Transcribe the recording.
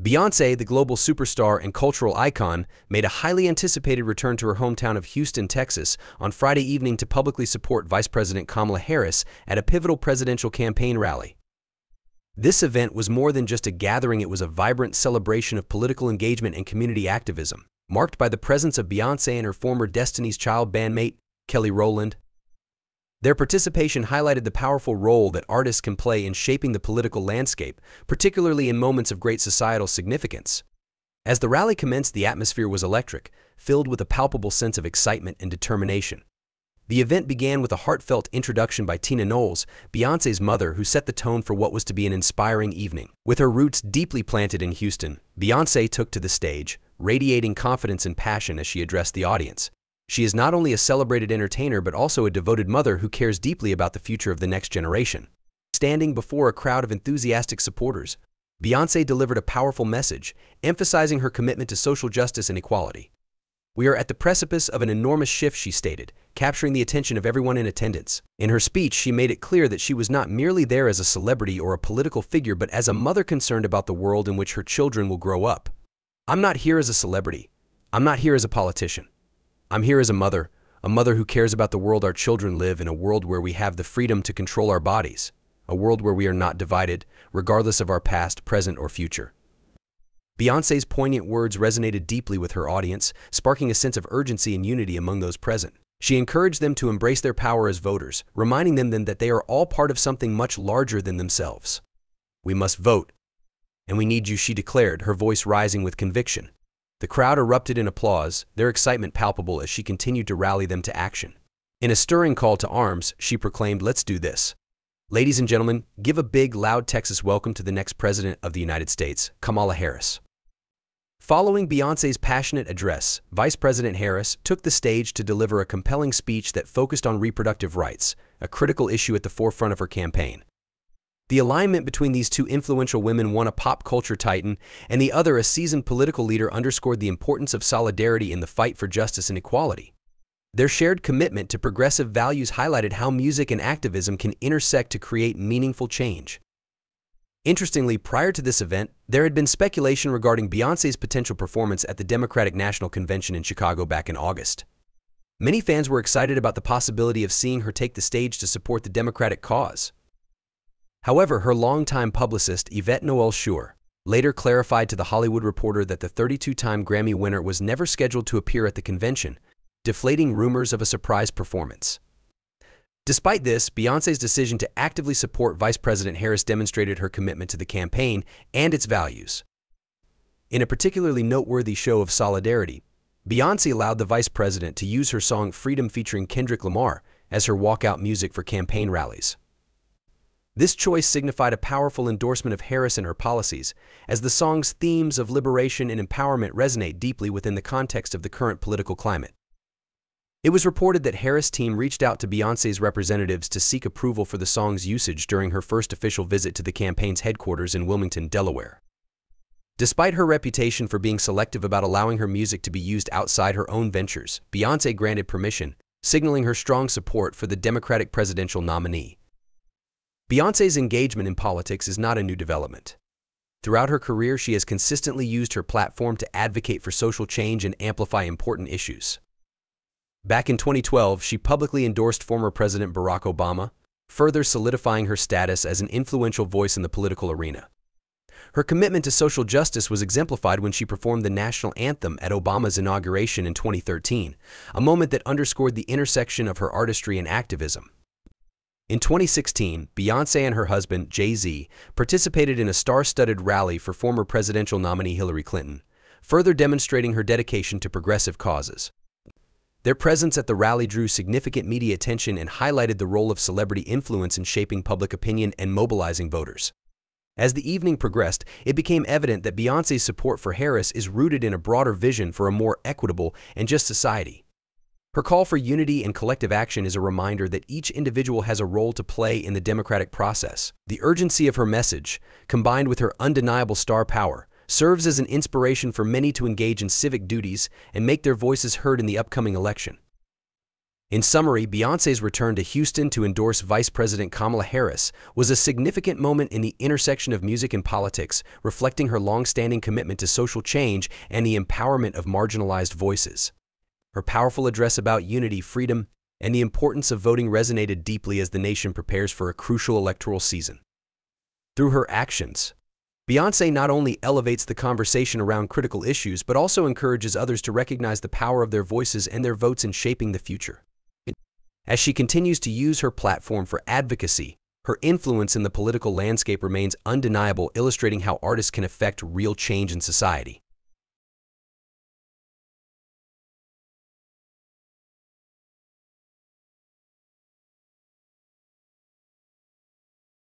Beyonce, the global superstar and cultural icon, made a highly anticipated return to her hometown of Houston, Texas, on Friday evening to publicly support Vice President Kamala Harris at a pivotal presidential campaign rally. This event was more than just a gathering, it was a vibrant celebration of political engagement and community activism, marked by the presence of Beyonce and her former Destiny's Child bandmate, Kelly Rowland, their participation highlighted the powerful role that artists can play in shaping the political landscape, particularly in moments of great societal significance. As the rally commenced, the atmosphere was electric, filled with a palpable sense of excitement and determination. The event began with a heartfelt introduction by Tina Knowles, Beyonce's mother, who set the tone for what was to be an inspiring evening. With her roots deeply planted in Houston, Beyonce took to the stage, radiating confidence and passion as she addressed the audience. She is not only a celebrated entertainer but also a devoted mother who cares deeply about the future of the next generation. Standing before a crowd of enthusiastic supporters, Beyonce delivered a powerful message, emphasizing her commitment to social justice and equality. We are at the precipice of an enormous shift, she stated, capturing the attention of everyone in attendance. In her speech, she made it clear that she was not merely there as a celebrity or a political figure, but as a mother concerned about the world in which her children will grow up. I'm not here as a celebrity. I'm not here as a politician. I'm here as a mother, a mother who cares about the world our children live in, a world where we have the freedom to control our bodies, a world where we are not divided, regardless of our past, present, or future. Beyonce's poignant words resonated deeply with her audience, sparking a sense of urgency and unity among those present. She encouraged them to embrace their power as voters, reminding them then that they are all part of something much larger than themselves. We must vote. And we need you, she declared, her voice rising with conviction. The crowd erupted in applause, their excitement palpable as she continued to rally them to action. In a stirring call to arms, she proclaimed, Let's do this. Ladies and gentlemen, give a big, loud Texas welcome to the next President of the United States, Kamala Harris. Following Beyonce's passionate address, Vice President Harris took the stage to deliver a compelling speech that focused on reproductive rights, a critical issue at the forefront of her campaign. The alignment between these two influential women, one a pop culture titan and the other a seasoned political leader, underscored the importance of solidarity in the fight for justice and equality. Their shared commitment to progressive values highlighted how music and activism can intersect to create meaningful change. Interestingly, prior to this event, there had been speculation regarding Beyonce's potential performance at the Democratic National Convention in Chicago back in August. Many fans were excited about the possibility of seeing her take the stage to support the Democratic cause. However, her longtime publicist, Yvette Noel Schure, later clarified to The Hollywood Reporter that the 32-time Grammy winner was never scheduled to appear at the convention, deflating rumors of a surprise performance. Despite this, Beyonce's decision to actively support Vice President Harris demonstrated her commitment to the campaign and its values. In a particularly noteworthy show of solidarity, Beyonce allowed the vice president to use her song Freedom featuring Kendrick Lamar as her walkout music for campaign rallies. This choice signified a powerful endorsement of Harris and her policies, as the song's themes of liberation and empowerment resonate deeply within the context of the current political climate. It was reported that Harris' team reached out to Beyonce's representatives to seek approval for the song's usage during her first official visit to the campaign's headquarters in Wilmington, Delaware. Despite her reputation for being selective about allowing her music to be used outside her own ventures, Beyonce granted permission, signaling her strong support for the Democratic presidential nominee. Beyonce's engagement in politics is not a new development. Throughout her career, she has consistently used her platform to advocate for social change and amplify important issues. Back in 2012, she publicly endorsed former President Barack Obama, further solidifying her status as an influential voice in the political arena. Her commitment to social justice was exemplified when she performed the national anthem at Obama's inauguration in 2013, a moment that underscored the intersection of her artistry and activism. In 2016, Beyonce and her husband, Jay-Z, participated in a star-studded rally for former presidential nominee Hillary Clinton, further demonstrating her dedication to progressive causes. Their presence at the rally drew significant media attention and highlighted the role of celebrity influence in shaping public opinion and mobilizing voters. As the evening progressed, it became evident that Beyonce's support for Harris is rooted in a broader vision for a more equitable and just society. Her call for unity and collective action is a reminder that each individual has a role to play in the democratic process. The urgency of her message, combined with her undeniable star power, serves as an inspiration for many to engage in civic duties and make their voices heard in the upcoming election. In summary, Beyonce's return to Houston to endorse Vice President Kamala Harris was a significant moment in the intersection of music and politics, reflecting her long-standing commitment to social change and the empowerment of marginalized voices. Her powerful address about unity, freedom, and the importance of voting resonated deeply as the nation prepares for a crucial electoral season. Through her actions, Beyonce not only elevates the conversation around critical issues, but also encourages others to recognize the power of their voices and their votes in shaping the future. As she continues to use her platform for advocacy, her influence in the political landscape remains undeniable, illustrating how artists can affect real change in society.